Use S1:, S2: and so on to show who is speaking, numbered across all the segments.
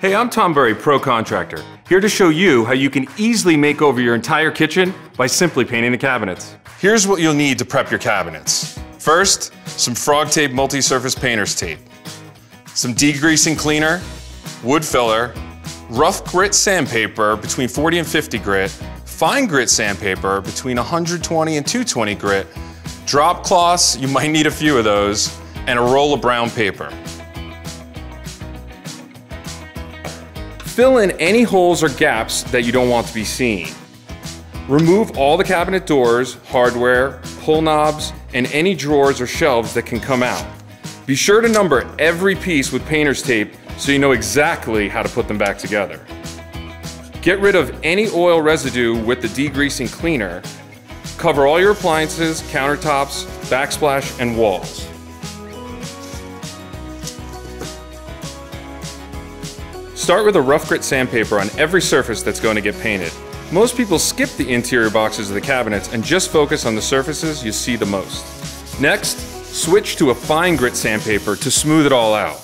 S1: Hey, I'm Tom Bury, Pro Contractor, here to show you how you can easily make over your entire kitchen by simply painting the cabinets.
S2: Here's what you'll need to prep your cabinets. First, some Frog Tape multi-surface painter's tape, some degreasing cleaner, wood filler, rough grit sandpaper between 40 and 50 grit, fine grit sandpaper between 120 and 220 grit, drop cloths, you might need a few of those, and a roll of brown paper.
S1: Fill in any holes or gaps that you don't want to be seen. Remove all the cabinet doors, hardware, pull knobs, and any drawers or shelves that can come out. Be sure to number every piece with painter's tape so you know exactly how to put them back together. Get rid of any oil residue with the degreasing cleaner. Cover all your appliances, countertops, backsplash, and walls. Start with a rough grit sandpaper on every surface that's going to get painted. Most people skip the interior boxes of the cabinets and just focus on the surfaces you see the most. Next, switch to a fine grit sandpaper to smooth it all out.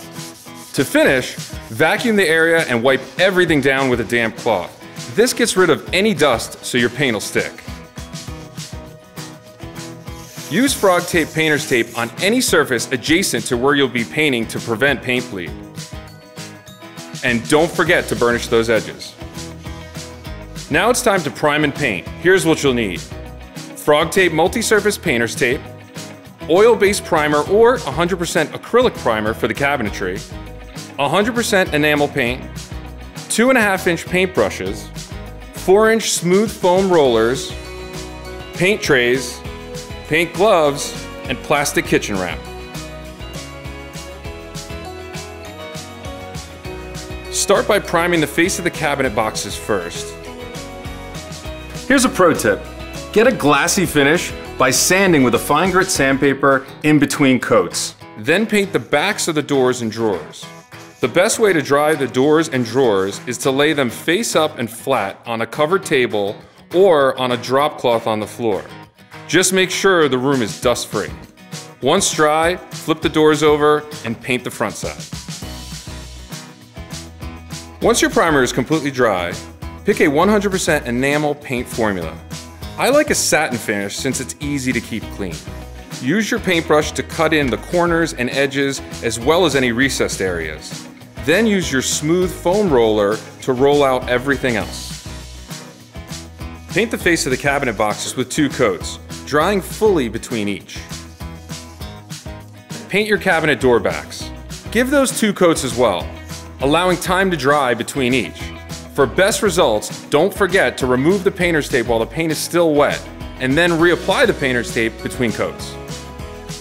S1: To finish, vacuum the area and wipe everything down with a damp cloth. This gets rid of any dust so your paint will stick. Use frog tape painter's tape on any surface adjacent to where you'll be painting to prevent paint bleed. And don't forget to burnish those edges. Now it's time to prime and paint. Here's what you'll need. Frog Tape Multi-Surface Painter's Tape, oil-based primer or 100% acrylic primer for the cabinetry, 100% enamel paint, 2.5 inch paint brushes, 4 inch smooth foam rollers, paint trays, paint gloves, and plastic kitchen wrap. Start by priming the face of the cabinet boxes first. Here's a pro tip. Get a glassy finish by sanding with a fine grit sandpaper in between coats. Then paint the backs of the doors and drawers. The best way to dry the doors and drawers is to lay them face up and flat on a covered table or on a drop cloth on the floor. Just make sure the room is dust free. Once dry, flip the doors over and paint the front side. Once your primer is completely dry, pick a 100% enamel paint formula. I like a satin finish since it's easy to keep clean. Use your paintbrush to cut in the corners and edges as well as any recessed areas. Then use your smooth foam roller to roll out everything else. Paint the face of the cabinet boxes with two coats, drying fully between each. Paint your cabinet door backs. Give those two coats as well allowing time to dry between each. For best results, don't forget to remove the painter's tape while the paint is still wet, and then reapply the painter's tape between coats.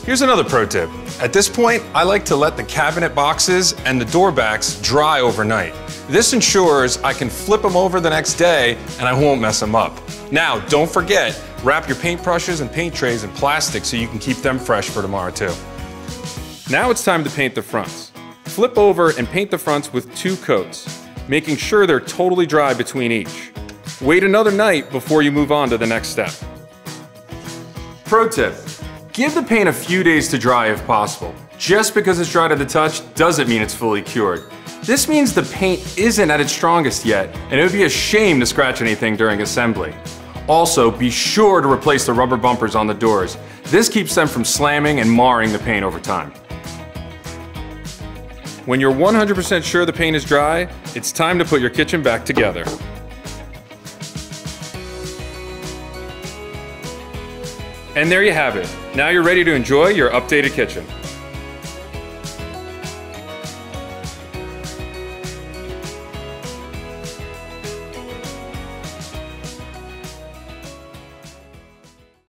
S2: Here's another pro tip. At this point, I like to let the cabinet boxes and the door backs dry overnight. This ensures I can flip them over the next day and I won't mess them up. Now, don't forget, wrap your paintbrushes and paint trays in plastic so you can keep them fresh for tomorrow too.
S1: Now it's time to paint the fronts. Flip over and paint the fronts with two coats, making sure they're totally dry between each. Wait another night before you move on to the next step. Pro tip, give the paint a few days to dry if possible. Just because it's dry to the touch doesn't mean it's fully cured. This means the paint isn't at its strongest yet, and it would be a shame to scratch anything during assembly. Also, be sure to replace the rubber bumpers on the doors. This keeps them from slamming and marring the paint over time. When you're 100% sure the paint is dry, it's time to put your kitchen back together. And there you have it. Now you're ready to enjoy your updated kitchen.